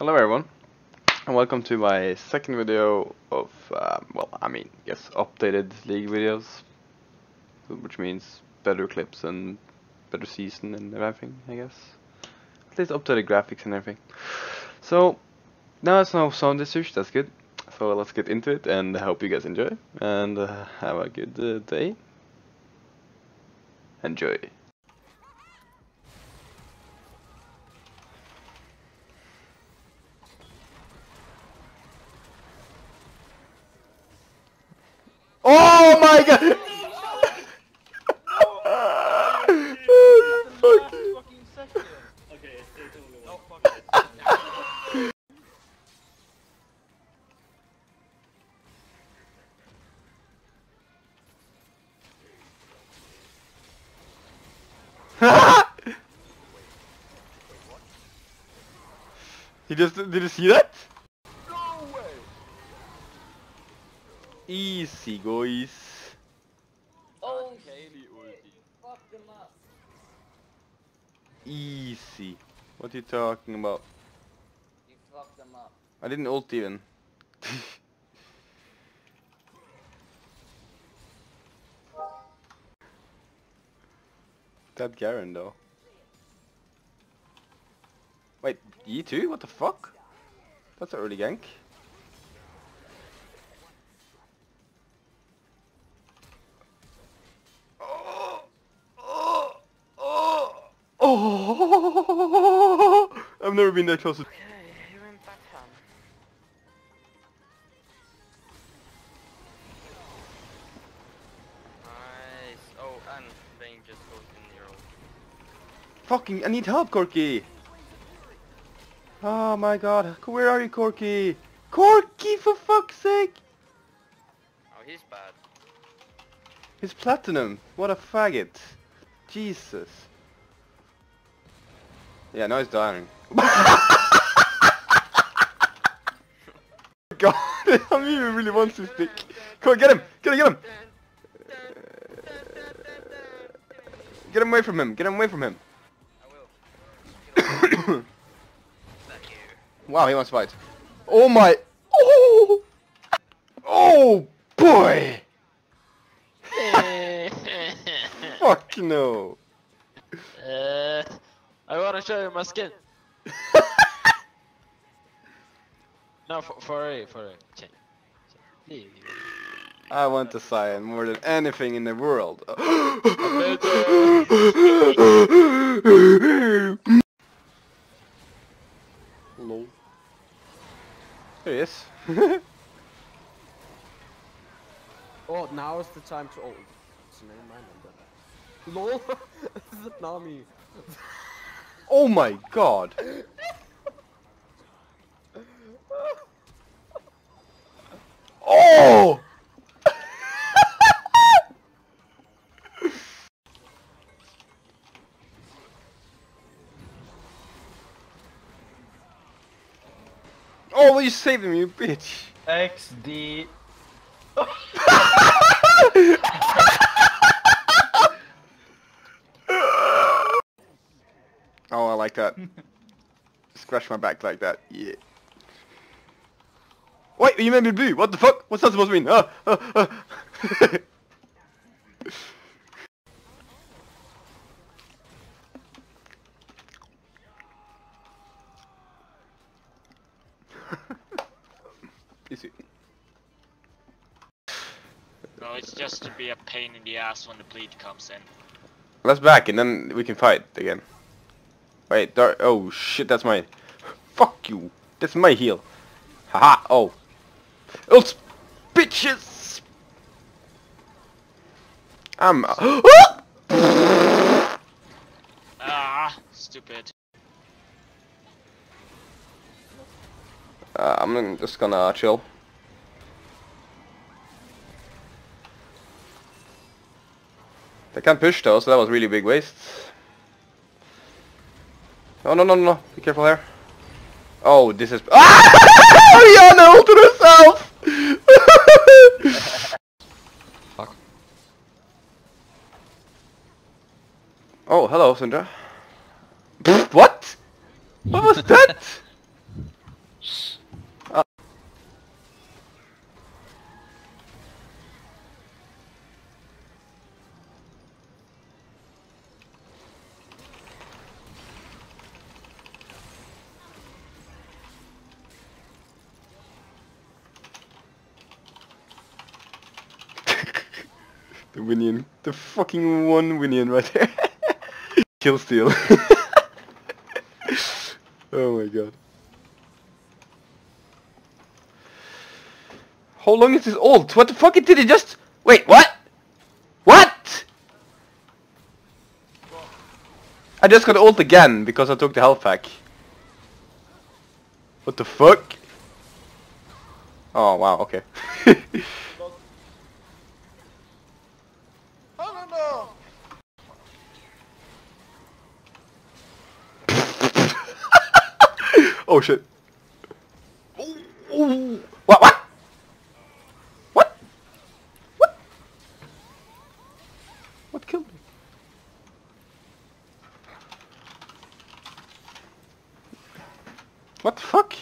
Hello everyone, and welcome to my second video of, um, well, I mean, yes, updated League videos, which means better clips and better season and everything, I guess. At least updated graphics and everything. So, now it's no sound issues, that's good. So let's get into it, and I hope you guys enjoy, and uh, have a good uh, day. Enjoy. Oh my god! He just did you see that? Easy guys. Oh, fuck them up. Easy. What are you talking about? You fucked them up. I didn't ult even. that Garen though. Wait, you too? What the fuck? That's an early gank. I've never been that close to Okay, went back home. Nice. Oh, and Bane just goes in. Fucking, I need help, Corki! Oh my god, where are you, Corki? Corki, for fuck's sake! Oh, he's bad. He's platinum, what a faggot. Jesus. Yeah, now he's dying. God, I'm even really wants to stick. Come on, get him! Get him, get him! Get him away from him, get him away from him. I will. Wow, he wants to fight. Oh my! Oh! Oh boy! Fuck no! Uh, I wanna show you my skin. No, for for a for a change. change. I want the cyan more than anything in the world. Lol. There he is. Oh, now is the time to. Oh, so never mind. I'm done. LOL! this is Nami. oh my god! Oh! oh, you saved him, you bitch! XD. Oh, I like that. Scratch my back like that. Yeah. Wait, you made me blue. What the fuck? What's that supposed to mean? Uh, uh, uh. Easy. No, it's just to be a pain in the ass when the bleed comes in. Let's back and then we can fight again. Wait, oh shit, that's my... Fuck you. That's my heal. Haha, oh. Ult, bitches! I'm... Ah, stupid. Uh, I'm just gonna chill. They can't push though, so that was really big waste. Oh no no no! Be careful here. Oh, this is. Ah! Rihanna ulted herself. Fuck. Oh, hello, Sandra. what? What was that? The Winion. The fucking one Winion right there. Kill steal. oh my god. How long is this ult? What the fuck did he just... Wait, what? What? I just got ult again because I took the health pack. What the fuck? Oh wow, okay. Oh shit. What what? What? What? What killed me? What the fuck?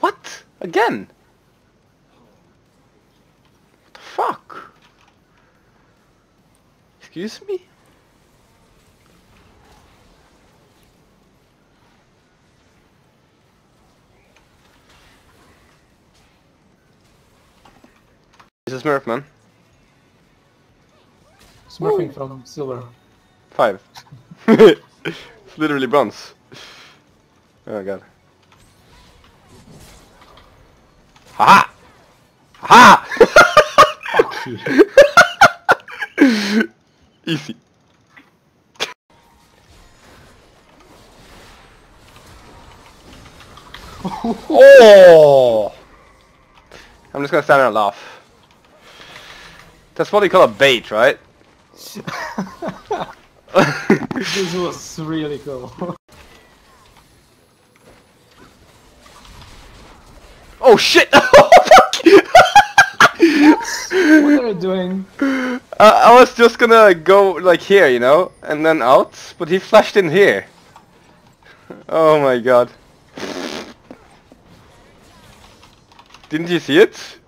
What? Again? What the fuck? Excuse me? It's a Smurf, man. Smurfing from silver. Five. it's literally bronze. Oh god. Haha! Haha! Fuck you. Easy. oh! I'm just gonna stand there and laugh. That's what you call a bait, right? this was really cool. oh shit! Oh what are you doing? Uh, I was just gonna go like here, you know, and then out, but he flashed in here. Oh my god. Didn't you see it?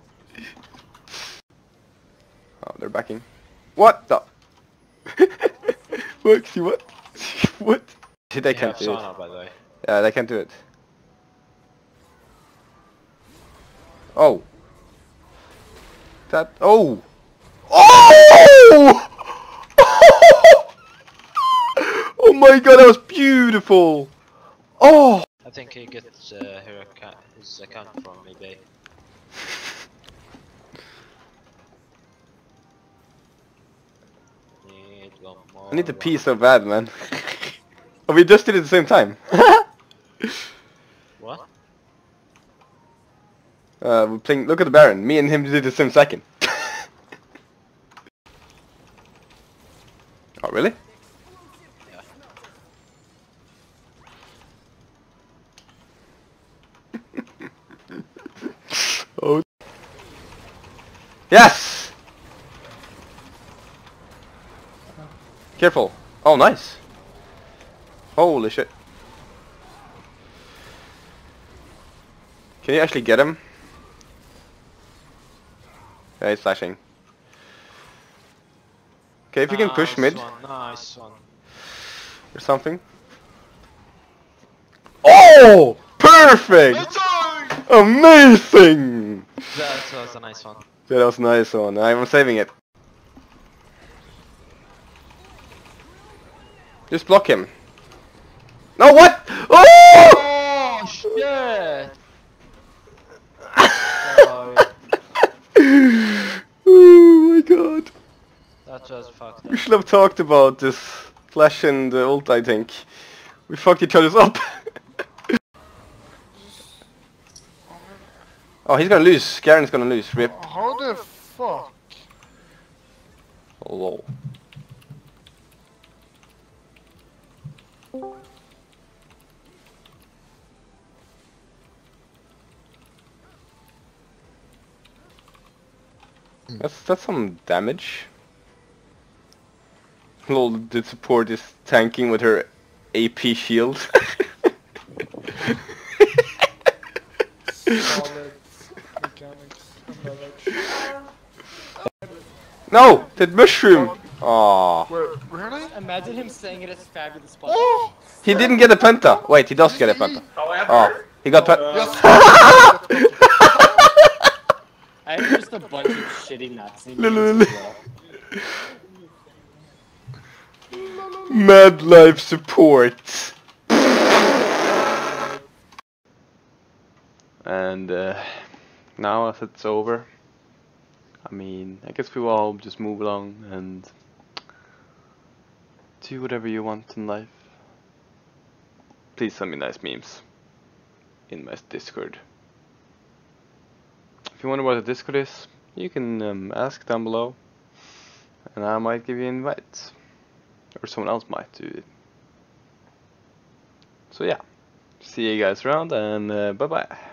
Oh, they're backing. What the? Waxy, what? what? They They can't have do it. sauna, by the way. Yeah, they can't do it. Oh. That. Oh! Oh! oh my god, that was beautiful! Oh! I think he gets uh, her account, his account from eBay. I need to pee so bad, man. oh, we just did it at the same time. What? uh, we're playing. Look at the Baron. Me and him did it the same second. oh, really? Yeah. oh. Yes! Careful. Oh, nice. Holy shit. Can you actually get him? Yeah, he's flashing. Okay, if you can push Nice mid One, nice one. or something. Oh! Perfect! Amazing! That was a nice one. That was a nice one. I'm saving it. Just block him. No, what? Oh! Oh shit! oh my god. That just fucked We should have talked about this flash and the ult, I think. We fucked each other's up. oh, he's gonna lose. Garen's gonna lose. Rip. How the fuck? Oh, lol. That's that's some damage. Lol, the support is tanking with her AP shield. Solid mechanics and knowledge. no, that mushroom. Aw, Where, really? Imagine him saying it as fabulous spot. Oh! he didn't get a penta. Wait, he does get a penta. Oh, he got penta. I have just a bunch of shitty nuts. in Lulu, memes as lulu. well. Madlife support. And uh, now as it's over, I mean, I guess we will all just move along and do whatever you want in life. Please send me nice memes in my Discord. If you wonder what the Discord is, you can um, ask down below, and I might give you an invite, or someone else might do it. So yeah, see you guys around, and uh, bye bye.